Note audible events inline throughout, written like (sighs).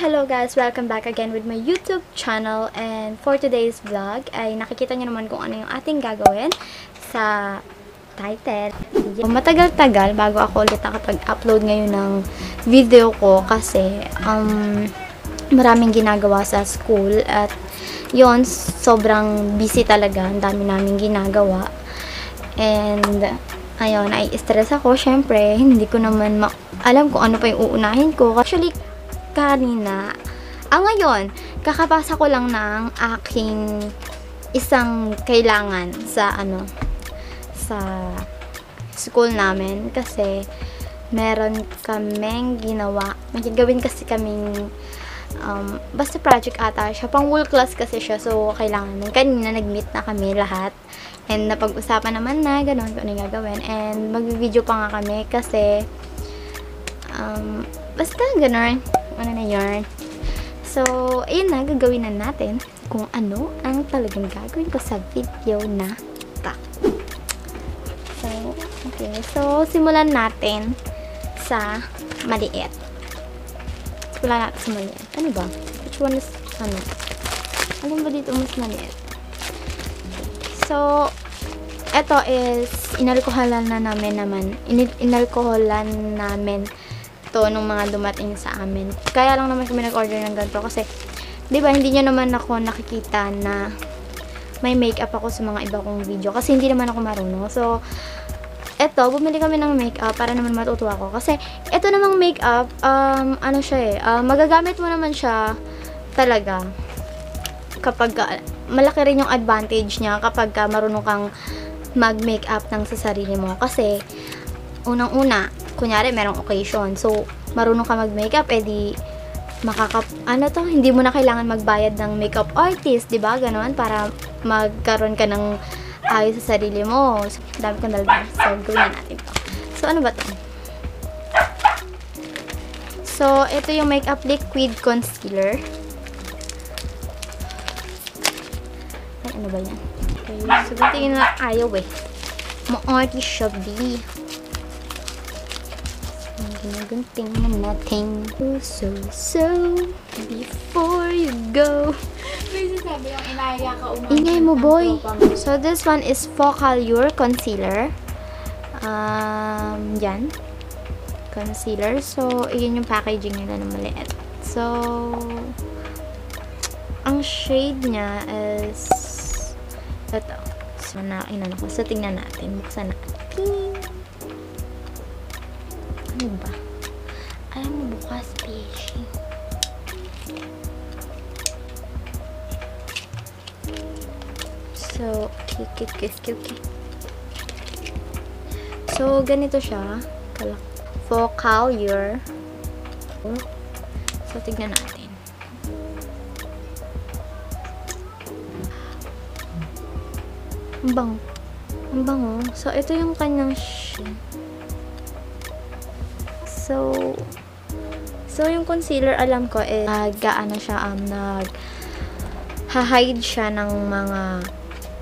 hello guys! Welcome back again with my YouTube channel and for today's vlog ay nakikita niyo naman kung ano yung ating gagawin sa title. Matagal-tagal bago ako ulit nakapag-upload ngayon ng video ko kasi um, maraming ginagawa sa school at yon sobrang busy talaga. Ang dami namin ginagawa. And ayun, ay stress ako. Syempre, (laughs) hindi ko naman ma- alam kung ano pa yung uunahin ko. Actually, kanina. Ah, ngayon, kakapasa ko lang ng aking isang kailangan sa ano sa school namin kasi meron kaming ginawa. May kasi kaming um, basta project ata siya. Pang whole class kasi siya. So, kailangan nun. Kanina nag-meet na kami lahat. And napag-usapan naman na ganun kung ano yung gagawin. And mag-video pa nga kami kasi um, basta ganun ano na yarn. So, ayun na, gagawin na natin kung ano ang talagang gagawin ko sa video na ta. So, okay. So, simulan natin sa maliit. Simulan natin sa maliit. Ano ba? Which one is, ano? Alin ba dito mas maliit? So, ito is, inalkoholan na namin naman. In inalkoholan namin to nung mga dumating sa amin. Kaya lang naman kami nag-order ng ganito kasi 'di ba hindi niyo naman ako nakikita na may makeup ako sa mga iba kong video kasi hindi naman ako marunong. So eto, bumili kami ng makeup para naman matuto ako. Kasi, eto namang makeup, um, ano siya eh, uh, magagamit mo naman siya talaga kapag, uh, malaki rin yung advantage niya kapag uh, marunong kang mag-makeup ng sa sarili mo. Kasi, unang-una, kunyari, merong occasion. So, marunong ka mag-makeup, edi makakap, ano to, hindi mo na kailangan magbayad ng makeup artist, di ba? Ganon, para magkaroon ka ng ayos sa sarili mo. So, dami kong dalawa. So, gawin na natin to. So, ano ba to? So, ito yung makeup liquid concealer. Ay, ano ba yan? Okay, so, tingin na ayaw eh. Ma-artist siya, B. Ginagunting na natin. So, so, before you go. May sasabi yung inaya ka umangkin Ingay mo, boy. So, this one is Focalure Concealer. Um, yan. Concealer. So, yun yung packaging nila na maliit. So, ang shade niya is ito. So, na, inano ko. So, tingnan natin. Buksan natin. Ano ba? So, okay, okay, okay, okay. So, ganito siya. Kalak. Focalure. So, tignan natin. Ang bango. Ang bango. So, ito yung kanyang shade. So, so yung concealer alam ko eh nag ano siya um nag hide siya ng mga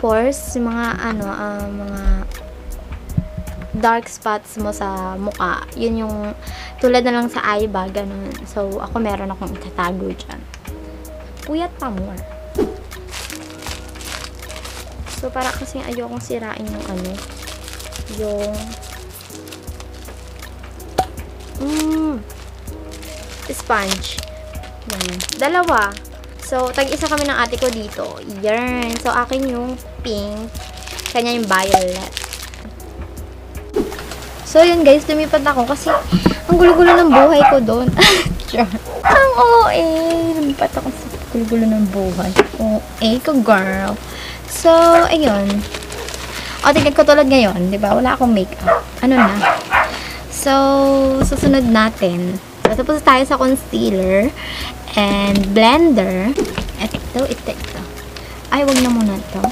pores, mga ano um, mga dark spots mo sa mukha. Yun yung tulad na lang sa eye bag ganun. So ako meron akong itatago diyan. Puyat pa more. So para kasi ayokong sirain yung ano yung Mm. Sponge. Yan. Dalawa. So, tag-isa kami ng ate ko dito. Yarn. So, akin yung pink. Kanya yung violet. So, yun guys. Lumipat ako kasi ang gulo-gulo ng buhay ko doon. (laughs) ang OA. Lumipat ako sa gulo-gulo ng buhay. OA ko, girl. So, ayun. O, tignan ko tulad ngayon. ba Wala akong makeup. Ano na? So, susunod natin. Tapos tayo sa concealer and blender. Ito, ito, ito. Ay, wag na muna to.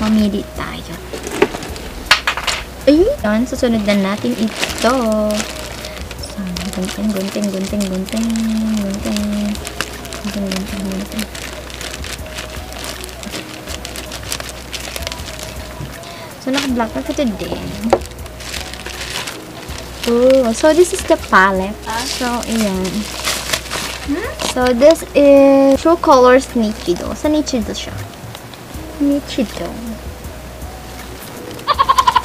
Mamili tayo. Ay, yun. Susunod na natin ito. So, gunting, gunting, gunting, gunting, gunting, gunting, gunting, gunting. So, naka-black na ito din. Oh, so this is the palette. So, ayan. So, this is True Colors Nichido. Sa Nichido siya. Nichido.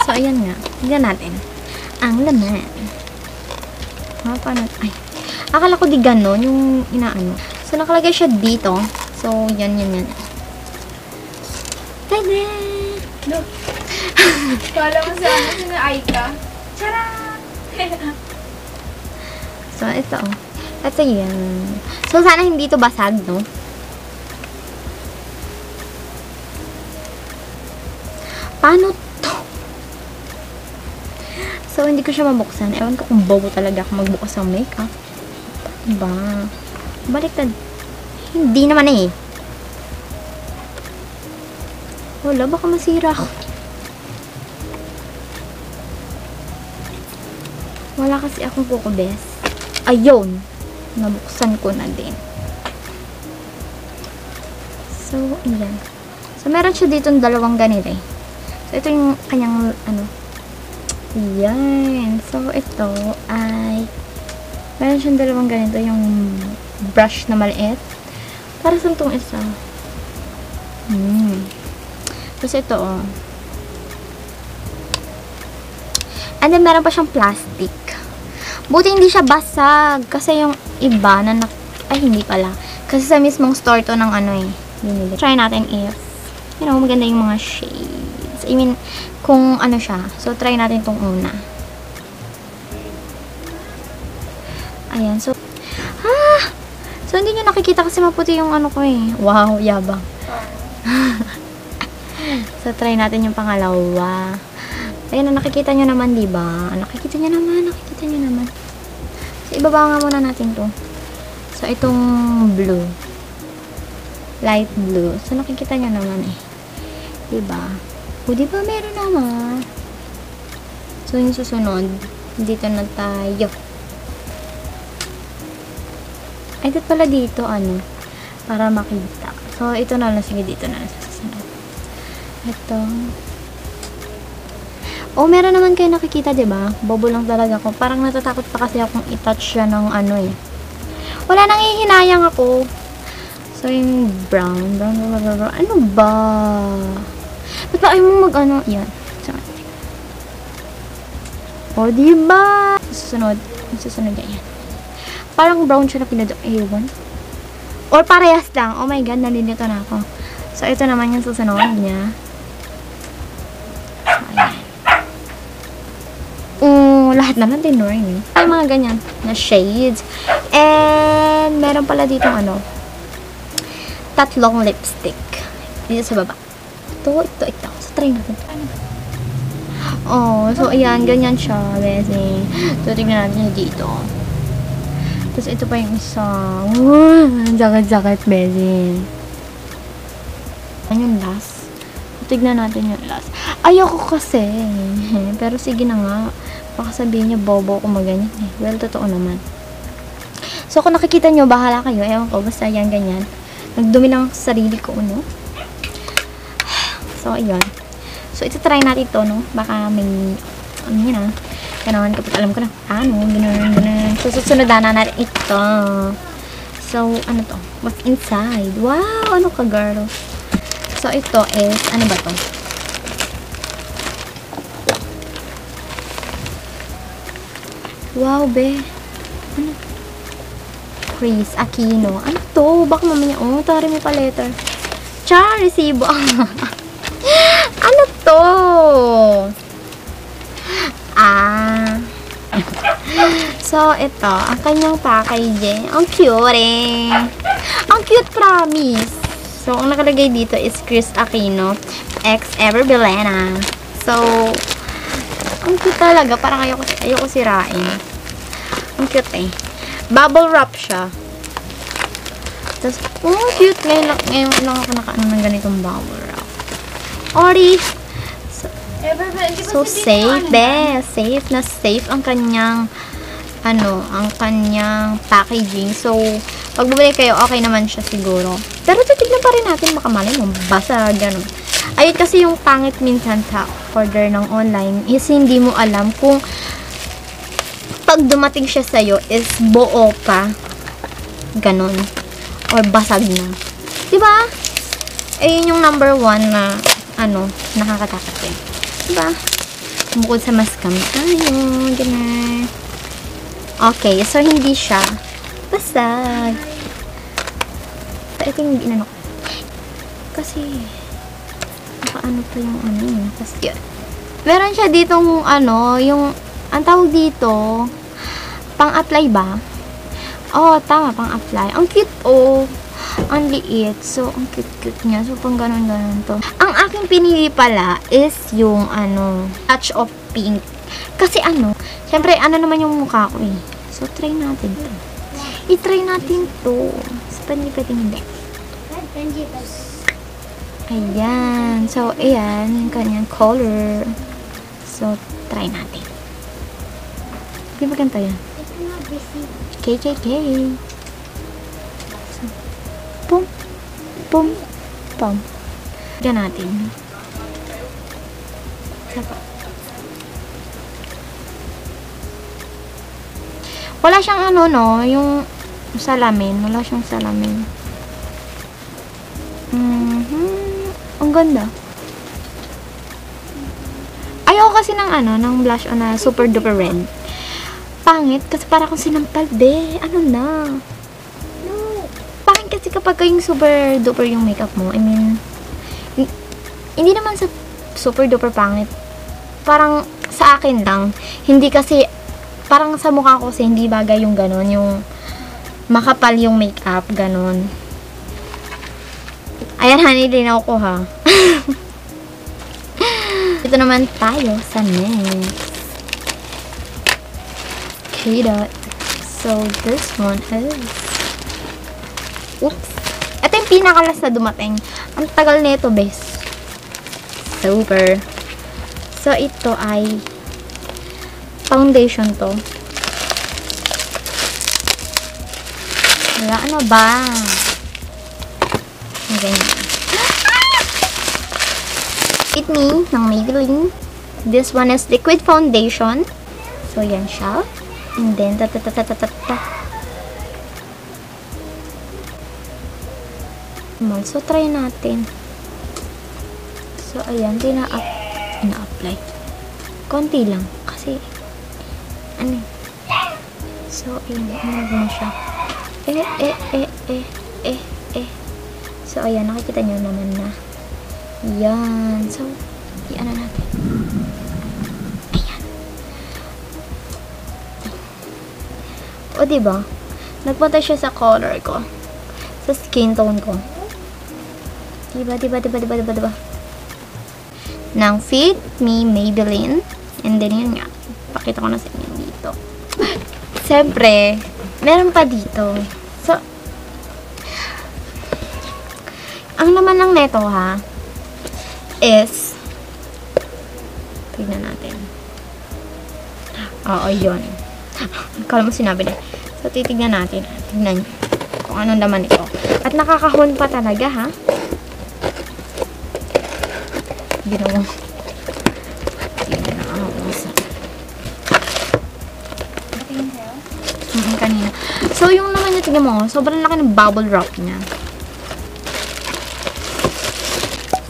So, ayan nga. Tignan natin. Ang laman. Ha, paano? Ay. Akala ko di ganon yung inaano. So, nakalagay siya dito. So, yan, yan, yan. Tada! No. Kala mo sa ano, sino Aika? So, ito. Ito yan. So, sana hindi to basag, no? Paano to? So, hindi ko siya mabuksan. Ewan ko kung bobo talaga ako magbukas ng makeup. Ba? Baliktad. Hindi naman eh. Wala, baka masira ako. Wala kasi akong kukubes. Ayun! Nabuksan ko na din. So, ayan. So, meron siya dito dalawang ganito eh. So, ito yung kanyang, ano, yan. So, ito ay, meron siyang dalawang ganito, yung brush na maliit. Para saan tong isa? Hmm. Tapos ito, oh. And then, meron pa siyang plastic. Buti hindi siya basag. Kasi yung iba na nak... Ay, hindi pala. Kasi sa mismong store to ng ano eh. Binili. Try natin if, you know, maganda yung mga shades. I mean, kung ano siya. So, try natin tong una. Ayan. So, ah! So, hindi nyo nakikita kasi maputi yung ano ko eh. Wow, yabang. (laughs) so, try natin yung pangalawa. Ayan, nakikita nyo naman, di ba? Nakikita nyo naman, nakikita nyo naman. So, ibaba nga muna natin to. So, itong blue. Light blue. So, nakikita nyo naman eh. Di ba? O, di ba meron naman? So, yung susunod, dito na tayo. Ay, dito pala dito, ano, para makita. So, ito na lang. Sige, dito na lang. Ito. Oh, meron naman kayo nakikita, 'di ba? Bobo lang talaga ako. Parang natatakot pa kasi akong i-touch siya ng ano eh. Wala nang hihinayang ako. So, yung brown, brown, brown, brown, brown. Ano ba? Ba't ba ayaw mo mag ano? Yan. So, oh, di ba? Susunod. Susunod yan. Parang brown siya na pinado. Ewan. Or parehas lang. Oh my God, nalilito na ako. So, ito naman yung susunod niya. Lahat naman din eh. Ay, mga ganyan na shades. And, meron pala dito ano, tatlong lipstick. Dito sa baba. Ito, ito, ito. So, try natin. Oh, so, ayan, ganyan siya. Besi. So, tignan natin dito. Tapos, ito pa yung isa. Wow, jacket-jacket, Besi. Ano yung last? Tignan natin yung last. Ayoko kasi. (laughs) Pero sige na nga. Baka sabihin niya, bobo ko maganyan eh. Well, totoo naman. So, kung nakikita nyo, bahala kayo. Ewan ko, basta yan, ganyan. Nagdumi lang sa sarili ko, no? (sighs) So, ayun. So, ito try natin ito, no? Baka may, ano yun ah. Kailangan kapag alam ko na, ano, ganun, ganun. So, susunod na natin ito. So, ano to? What's inside? Wow, ano ka, girl? So, ito is, ano ba to? Wow, be. Ano? Chris Aquino. Ano to? Baka mamaya, oh, tari mo pa letter. Char, resibo. (laughs) ano to? Ah. So, ito, ang kanyang packaging. Ang cute eh. Ang cute, promise. So, ang nakalagay dito is Chris Aquino, ex Ever Belena. So, ang cute talaga. Parang ayoko, ayoko sirain. Ang cute eh. Bubble wrap siya. Tapos, oh, cute. Ngayon lang, ngayon lang ako nakaano ng ganitong bubble wrap. Ori, So mo, safe, be. Safe na safe ang kanyang ano, ang kanyang packaging. So, pag bumili kayo, okay naman siya siguro. Pero titignan pa rin natin, baka malay mo, basa, ganun. Ayun kasi yung pangit minsan sa order ng online is hindi mo alam kung pag dumating siya sa'yo is buo pa ganon. Or basag na. Diba? Ayun yung number one na, ano, nakakatakot eh. Diba? Bukod sa maskam tayo, ganun. Okay, so hindi siya basag. So, ito yung inano. Kasi, nakaano pa yung ano yun. Kasi, meron siya ditong, ano, yung, ang tawag dito, pang-apply ba? Oh, tama, pang-apply. Ang cute, oh. Ang liit. So, ang cute-cute niya. So, pang ganun-ganun to. Ang aking pinili pala is yung, ano, touch of pink. Kasi, ano, syempre, ano naman yung mukha ko, eh. So, try natin to. I-try natin to. So, pwede, pwede hindi. Ayan. So, ayan, yung kanyang color. So, try natin. Di ba ganito yan? KKK. So, pum, pum, pum. Yan natin. Sapa. Wala siyang ano, no, yung salamin. Wala siyang salamin. Mhm. Ganda. Ayoko kasi ng ano, ng blush on na super duper red. Pangit kasi para kung sinampal, be. Ano na? No. Pangit kasi kapag yung super duper yung makeup mo. I mean, hi- hindi naman sa super duper pangit. Parang sa akin lang. Hindi kasi, parang sa mukha ko kasi hindi bagay yung ganon. Yung makapal yung makeup, ganon. Ayan, honey, linaw ko ha. Ito naman tayo sa next. Okay, dot. So, this one is... Oops. Ito yung pinakalas na dumating. Ang tagal nito, bes. Super. So, ito ay foundation to. Wala, ano ba? Ganyan. Fit Me ng Maybelline. This one is liquid foundation. So, yan siya. And then, ta ta ta ta ta ta ta. So, try natin. So, ayan. Tina-up, ina-apply. Konti lang. Kasi, ano eh. So, ayan. Ano siya. Eh, eh, eh, eh, eh, eh. So, ayan. Nakikita nyo naman na. Yan. So, i-ano natin. Ayan. O, diba? Nagpunta siya sa color ko. Sa skin tone ko. Diba, diba, diba, diba, diba, diba? Nang Fit Me Maybelline. And then, yun nga. Pakita ko na sa inyo dito. (laughs) Siyempre, meron pa dito. So, ang laman lang neto ha, is, tignan natin. Oo, yun. Kala mo sinabi na. So, titignan natin. Tignan nyo kung anong laman ito. At nakakahon pa talaga, ha? Ginawa. Kanina. So, yung naman niya, tignan mo, sobrang laki ng bubble wrap niya.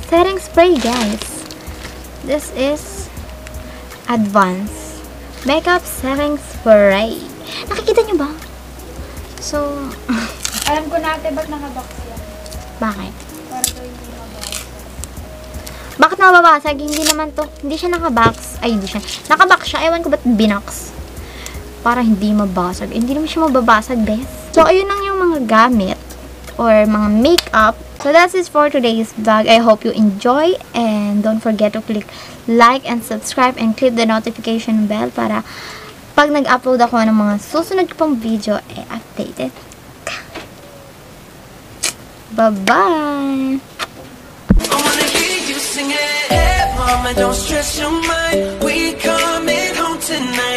Setting spray, guys. This is advanced makeup setting spray. Nakikita niyo ba? So, (laughs) Alam ko na ate, ba't nakabox yan? bakit? Para daw hindi mabawas. Bakit nababasag? Hindi naman to. Hindi siya nakabox. Ay, hindi siya. Nakabox siya. Ewan ko ba't binox. Para hindi mabasag. Eh, hindi naman siya mababasag, bes. So, ayun lang yung mga gamit or mga makeup. So, that's it for today's vlog. I hope you enjoy and don't forget to click like and subscribe and click the notification bell para pag nag-upload ako ng mga susunod pang video, eh, updated. Bye-bye! Mama, don't stress your mind. We coming home tonight.